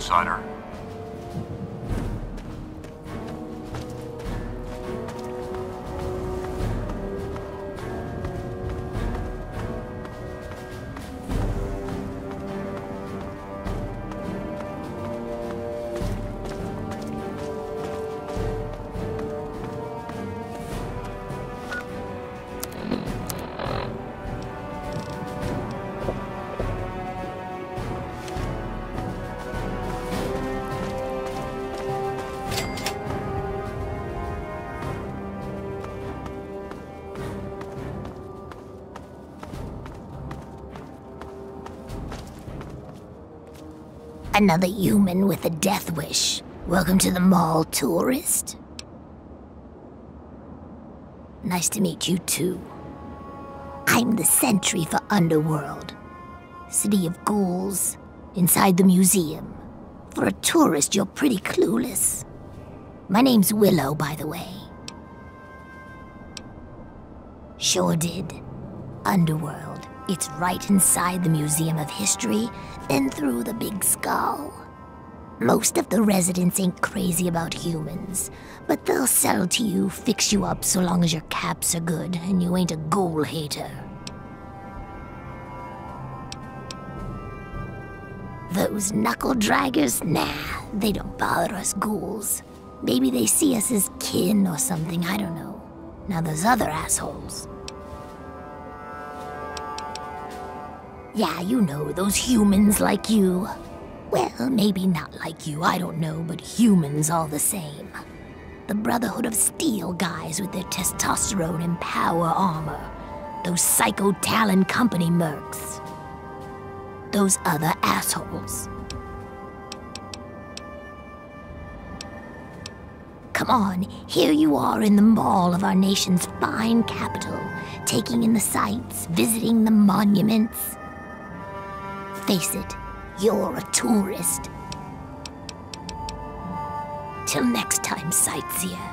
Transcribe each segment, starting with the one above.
outsider. Another human with a death wish. Welcome to the mall, tourist. Nice to meet you too. I'm the sentry for Underworld. City of Ghouls, inside the museum. For a tourist, you're pretty clueless. My name's Willow, by the way. Sure did. Underworld. It's right inside the Museum of History, then through the Big Skull. Most of the residents ain't crazy about humans, but they'll sell to you, fix you up so long as your caps are good and you ain't a ghoul hater. Those knuckle draggers? Nah, they don't bother us ghouls. Maybe they see us as kin or something, I don't know. Now those other assholes. Yeah, you know, those humans like you. Well, maybe not like you, I don't know, but humans all the same. The Brotherhood of Steel guys with their testosterone and power armor. Those Psycho Talon Company mercs. Those other assholes. Come on, here you are in the mall of our nation's fine capital, taking in the sights, visiting the monuments. Face it, you're a tourist. Till next time, sightseer.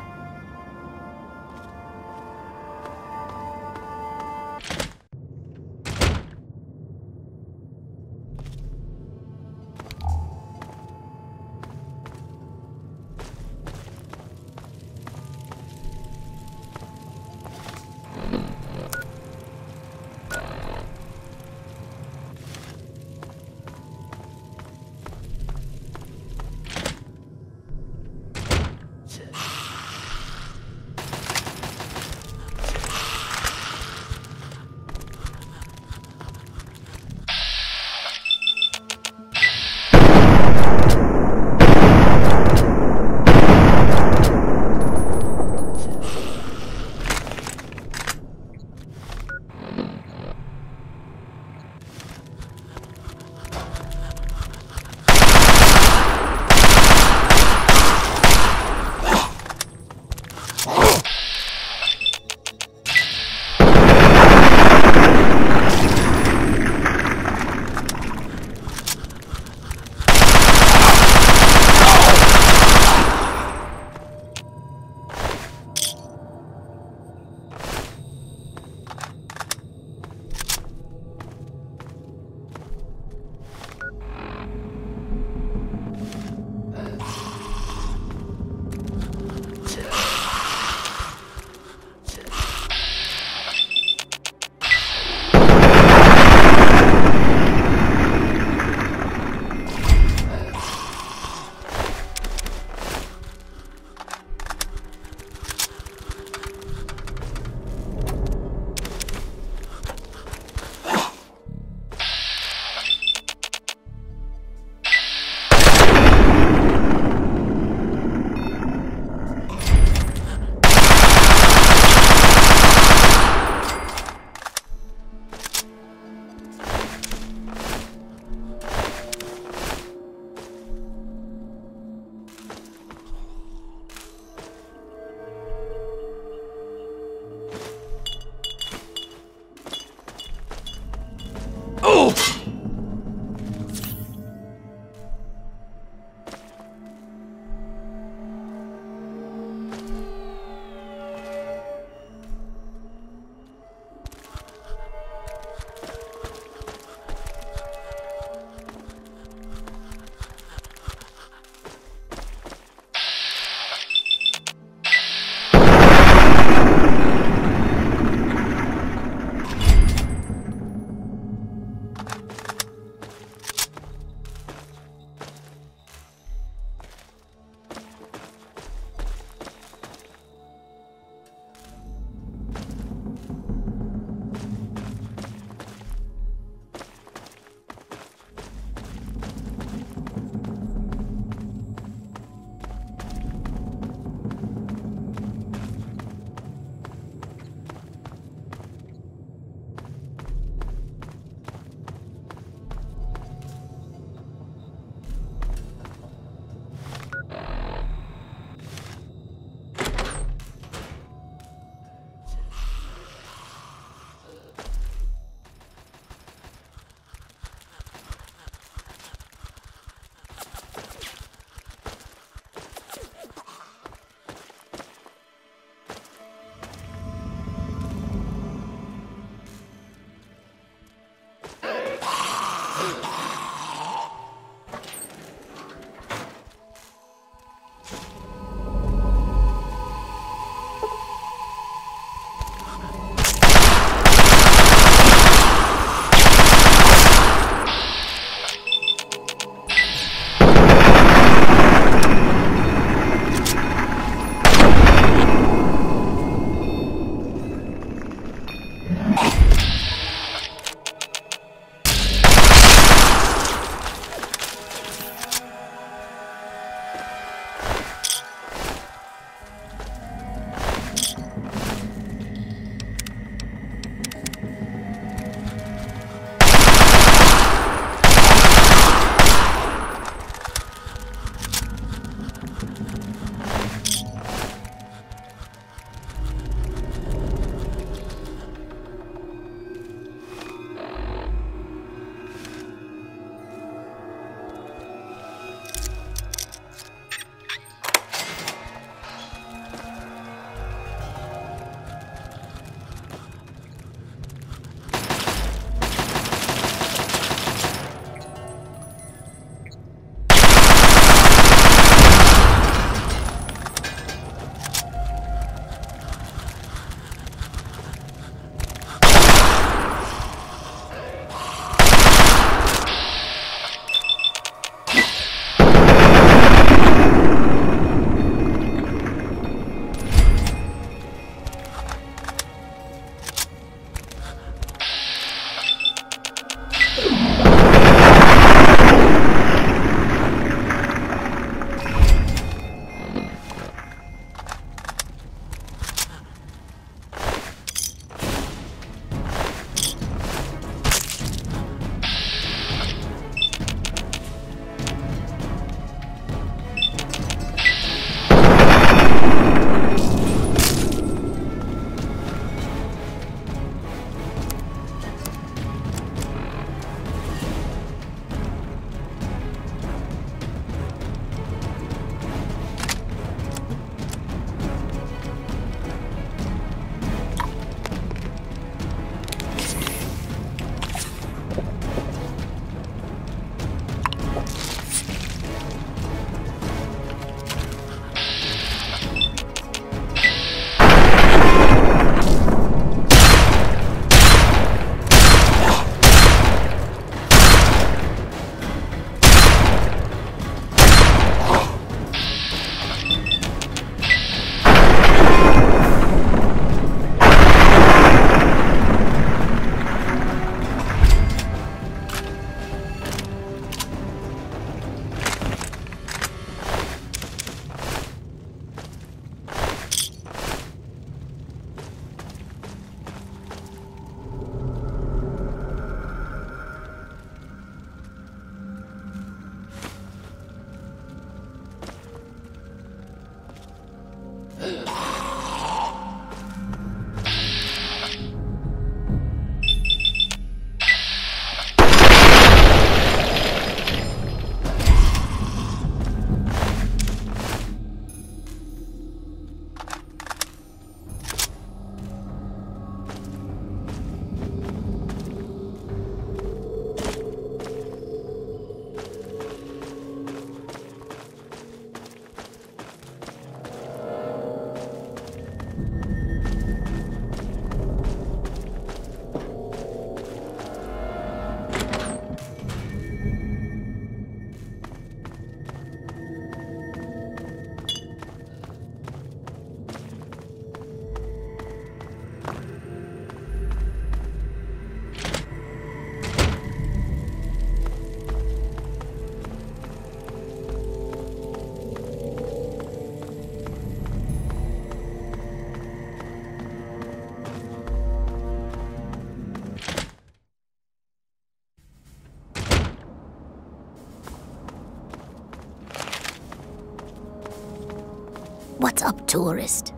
Tourist.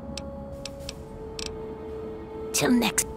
Till next.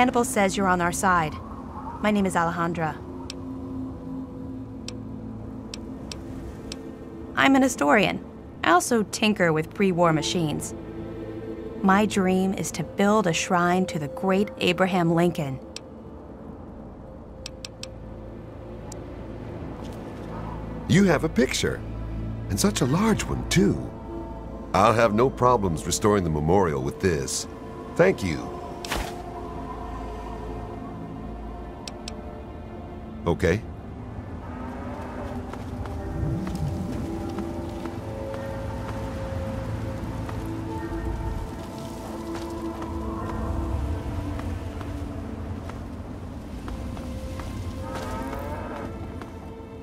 Hannibal says you're on our side. My name is Alejandra. I'm an historian. I also tinker with pre war machines. My dream is to build a shrine to the great Abraham Lincoln. You have a picture, and such a large one, too. I'll have no problems restoring the memorial with this. Thank you. Okay.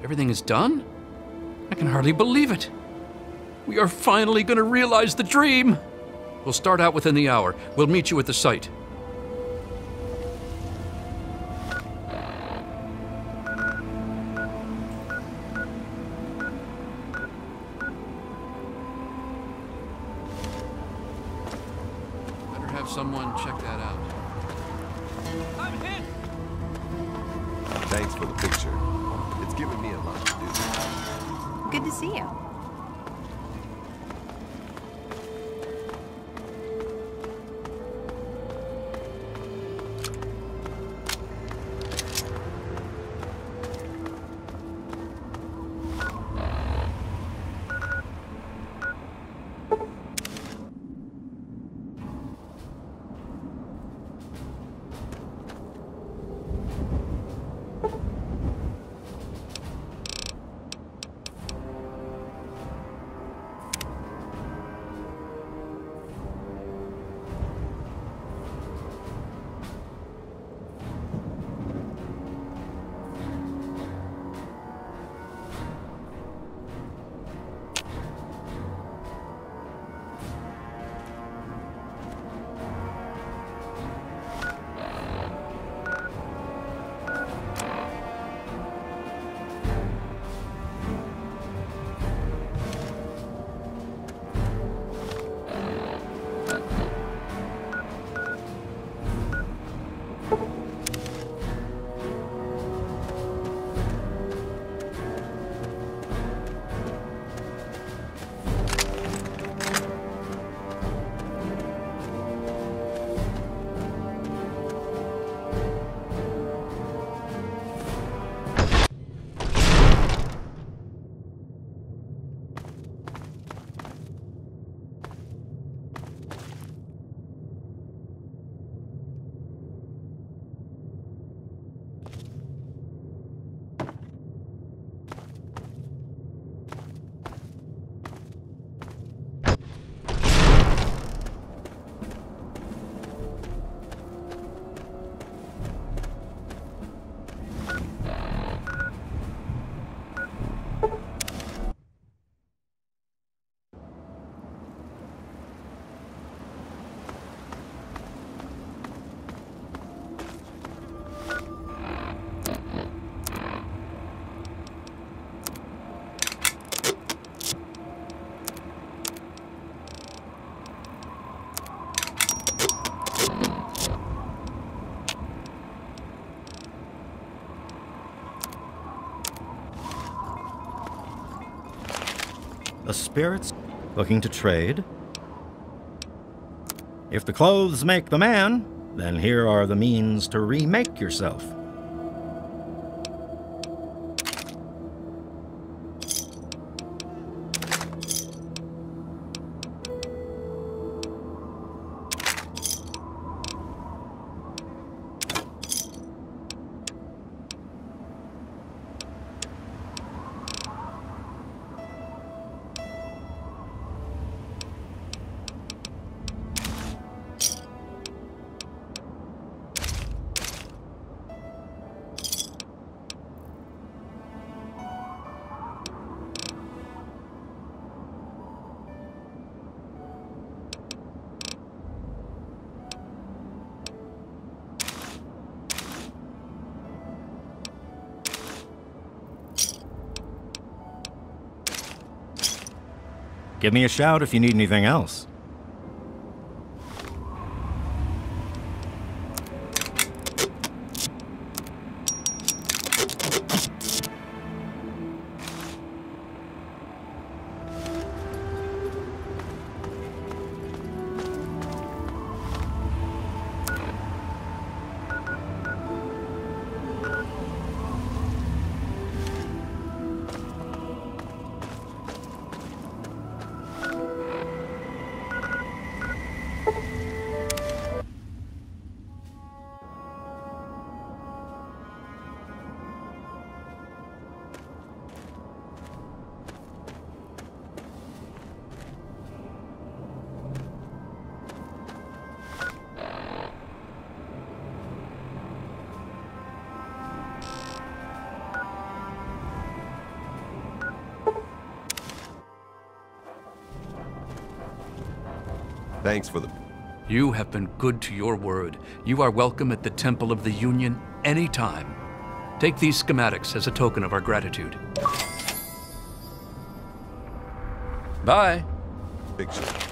Everything is done? I can hardly believe it. We are finally going to realize the dream. We'll start out within the hour. We'll meet you at the site. Someone check that out. I'm hit! Thanks for the picture. It's given me a lot to do. Good to see you. Spirit's looking to trade. If the clothes make the man, then here are the means to remake yourself. Give me a shout if you need anything else. Thanks for the... You have been good to your word. You are welcome at the Temple of the Union anytime. Take these schematics as a token of our gratitude. Bye. picture.